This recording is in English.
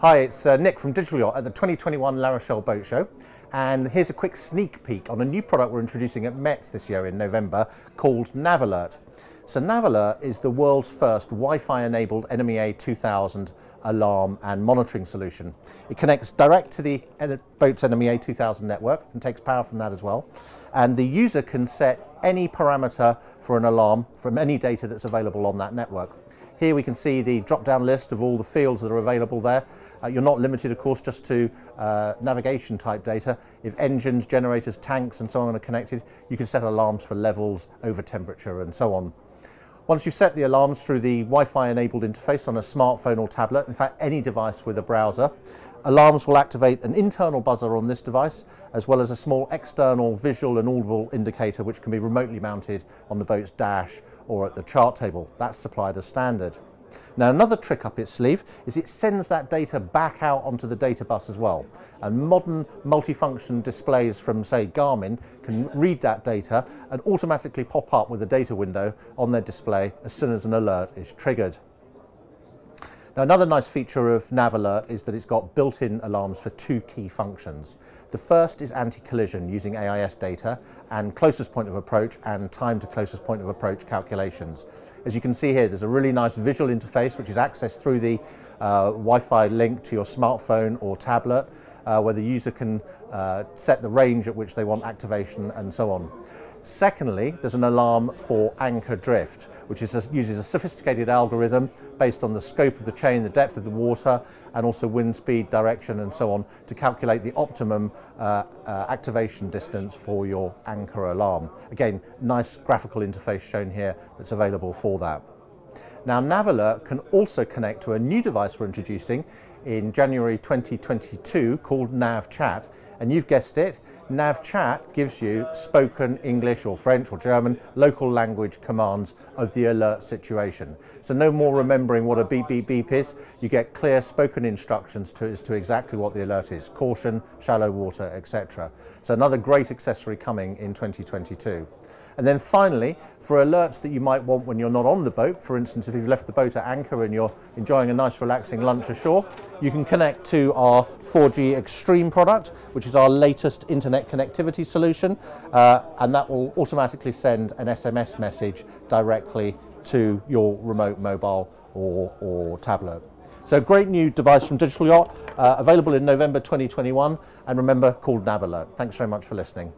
Hi, it's uh, Nick from Digital Yacht at the 2021 La Rochelle Boat Show. And here's a quick sneak peek on a new product we're introducing at METS this year in November called NavAlert. So NavAlert is the world's first Wi-Fi enabled NMEA 2000 alarm and monitoring solution. It connects direct to the boat's NMEA 2000 network and takes power from that as well. And the user can set any parameter for an alarm from any data that's available on that network. Here we can see the drop-down list of all the fields that are available there. Uh, you're not limited, of course, just to uh, navigation type data. If engines, generators, tanks and so on are connected, you can set alarms for levels, over temperature and so on. Once you set the alarms through the Wi-Fi enabled interface on a smartphone or tablet, in fact any device with a browser, alarms will activate an internal buzzer on this device as well as a small external visual and audible indicator which can be remotely mounted on the boat's dash or at the chart table. That's supplied as standard. Now another trick up its sleeve is it sends that data back out onto the data bus as well. And modern multifunction displays from say Garmin can read that data and automatically pop up with a data window on their display as soon as an alert is triggered. Now another nice feature of NavAlert is that it's got built-in alarms for two key functions. The first is anti-collision using AIS data and closest point of approach and time to closest point of approach calculations. As you can see here, there's a really nice visual interface which is accessed through the uh, Wi-Fi link to your smartphone or tablet uh, where the user can uh, set the range at which they want activation and so on. Secondly, there's an alarm for anchor drift, which a, uses a sophisticated algorithm based on the scope of the chain, the depth of the water, and also wind speed, direction, and so on, to calculate the optimum uh, uh, activation distance for your anchor alarm. Again, nice graphical interface shown here that's available for that. Now, NavAlert can also connect to a new device we're introducing in January 2022 called NavChat, and you've guessed it, NavChat gives you spoken English or French or German local language commands of the alert situation. So no more remembering what a beep beep beep is, you get clear spoken instructions to, as to exactly what the alert is, caution, shallow water, etc. So another great accessory coming in 2022. And then finally, for alerts that you might want when you're not on the boat, for instance, if you've left the boat at anchor and you're enjoying a nice relaxing lunch ashore, you can connect to our 4G Xtream product, which is our latest internet connectivity solution, uh, and that will automatically send an SMS message directly to your remote mobile or, or tablet. So great new device from Digital Yacht, uh, available in November 2021, and remember, called NavAlert. Thanks very much for listening.